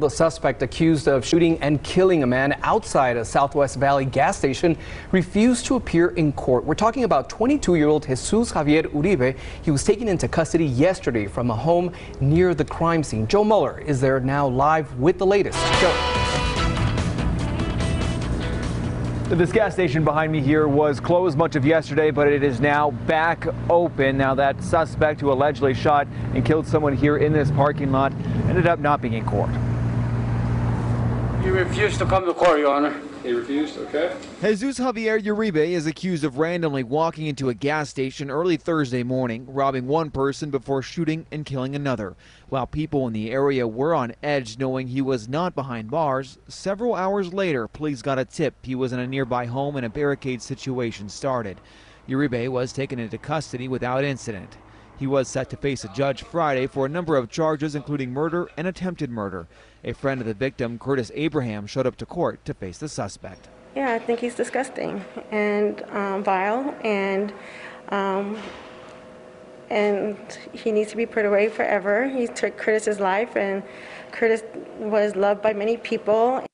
The suspect accused of shooting and killing a man outside a Southwest Valley gas station refused to appear in court. We're talking about 22-year-old Jesus Javier Uribe. He was taken into custody yesterday from a home near the crime scene. Joe Muller is there now live with the latest. Joe. This gas station behind me here was closed much of yesterday, but it is now back open. Now that suspect who allegedly shot and killed someone here in this parking lot ended up not being in court. He refused to come to court, Your Honor. He refused, okay. Jesus Javier Uribe is accused of randomly walking into a gas station early Thursday morning, robbing one person before shooting and killing another. While people in the area were on edge knowing he was not behind bars, several hours later, police got a tip he was in a nearby home and a barricade situation started. Uribe was taken into custody without incident. He was set to face a judge Friday for a number of charges, including murder and attempted murder. A friend of the victim, Curtis Abraham, showed up to court to face the suspect. Yeah, I think he's disgusting and um, vile, and um, and he needs to be put away forever. He took Curtis's life, and Curtis was loved by many people.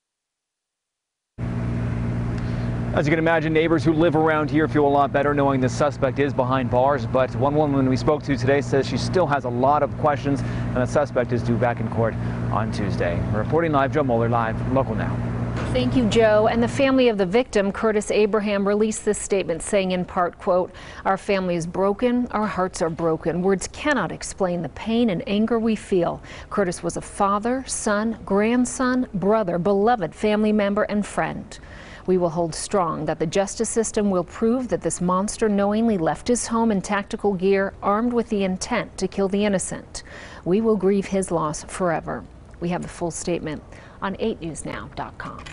As you can imagine, neighbors who live around here feel a lot better knowing the suspect is behind bars. But one woman we spoke to today says she still has a lot of questions, and the suspect is due back in court on Tuesday. Reporting live, Joe Muller, live, local now. Thank you, Joe. And the family of the victim, Curtis Abraham, released this statement saying in part, quote, our family is broken, our hearts are broken. Words cannot explain the pain and anger we feel. Curtis was a father, son, grandson, brother, beloved family member, and friend. We will hold strong that the justice system will prove that this monster knowingly left his home in tactical gear, armed with the intent to kill the innocent. We will grieve his loss forever. We have the full statement on 8newsnow.com.